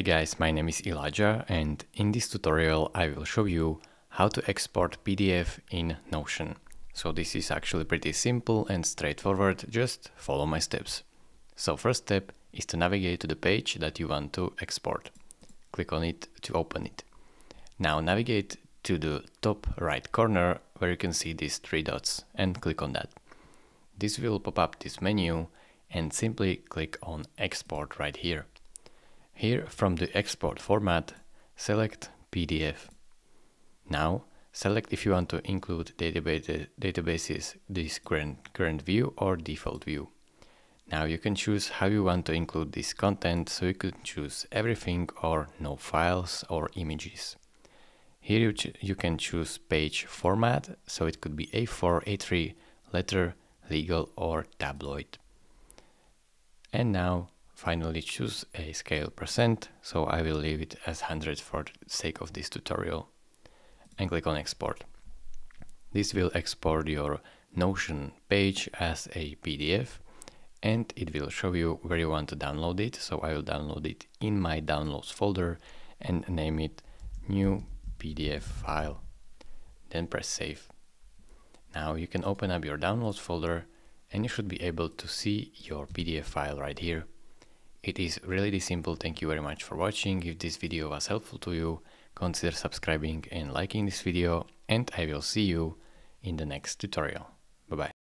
Hey guys, my name is Elijah and in this tutorial I will show you how to export PDF in Notion. So this is actually pretty simple and straightforward, just follow my steps. So first step is to navigate to the page that you want to export. Click on it to open it. Now navigate to the top right corner where you can see these three dots and click on that. This will pop up this menu and simply click on export right here. Here from the export format, select PDF. Now select if you want to include database, databases this current, current view or default view. Now you can choose how you want to include this content, so you could choose everything or no files or images. Here you, you can choose page format, so it could be A4, A3, letter, legal or tabloid. And now finally choose a scale percent, so I will leave it as 100 for the sake of this tutorial, and click on export. This will export your Notion page as a PDF and it will show you where you want to download it. So I will download it in my downloads folder and name it new PDF file. Then press save. Now you can open up your downloads folder and you should be able to see your PDF file right here. It is really simple. Thank you very much for watching. If this video was helpful to you, consider subscribing and liking this video and I will see you in the next tutorial.